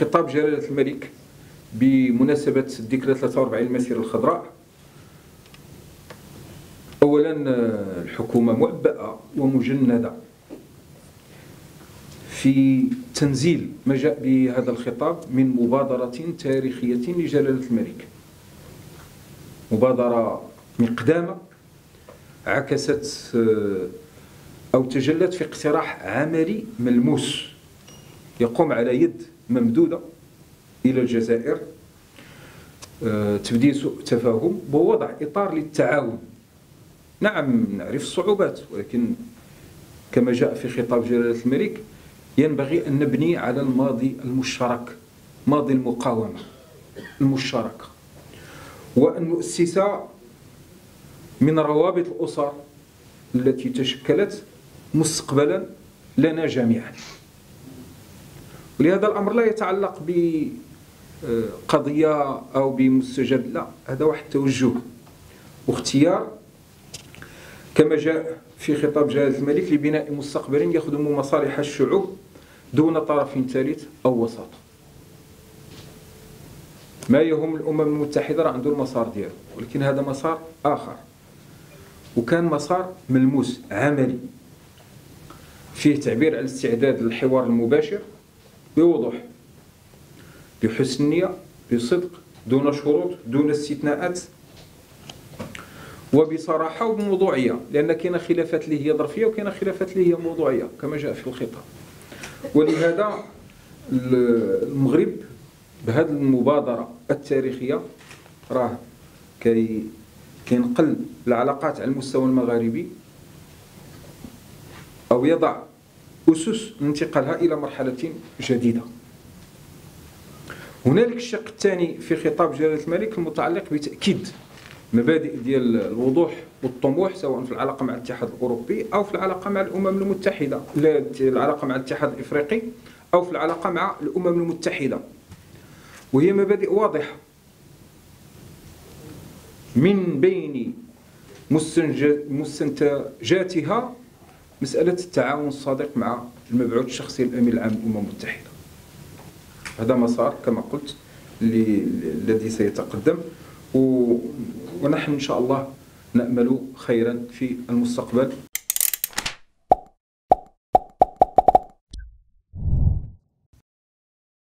خطاب جلالة الملك بمناسبة الذكرى 43 المسيرة الخضراء. أولا الحكومة معبأة ومجندة في تنزيل ما جاء بهذا الخطاب من مبادرة تاريخية لجلالة الملك. مبادرة مقدامة عكست أو تجلت في اقتراح عملي ملموس. يقوم على يد ممدودة إلى الجزائر تبديل سوء تفاهم ووضع إطار للتعاون. نعم نعرف الصعوبات ولكن كما جاء في خطاب جلالة الملك ينبغي أن نبني على الماضي المشترك ماضي المقاومة المشتركة وأن نؤسس من روابط الأسر التي تشكلت مستقبلا لنا جميعا. ولهذا الأمر لا يتعلق بقضية أو بمستجد لا هذا واحد التوجه واختيار. كما جاء في خطاب جلالة الملك لبناء مستقبل يخدم مصالح الشعوب دون طرف ثالث أو وسط ما يهم الأمم المتحدة راه عنده المسار ديالو ولكن هذا مسار آخر. وكان مسار ملموس عملي فيه تعبير على الاستعداد للحوار المباشر. بوضوح بحسن نية بصدق دون شروط دون استثناءات وبصراحة وبموضوعية لأن كاين خلافات اللي هي ظرفية وكاين خلافات اللي هي موضوعية كما جاء في الخطاب. ولهذا المغرب بهذه المبادرة التاريخية راه كي كينقل العلاقات على المستوى المغاربي أو يضع أسس انتقالها إلى مرحلة جديدة. هنالك الشق الثاني في خطاب جلالة الملك المتعلق بتأكيد مبادئ ديال الوضوح والطموح سواء في العلاقة مع الاتحاد الأوروبي أو في العلاقة مع الأمم المتحدة لا العلاقة مع الاتحاد الإفريقي أو في العلاقة مع الأمم المتحدة. وهي مبادئ واضحة. من بين مستنتجاتها مسألة التعاون الصادق مع المبعوث الشخصي الأمين العام للأمم المتحدة. هذا مسار كما قلت الذي سيتقدم ونحن إن شاء الله نأمل خيرا في المستقبل.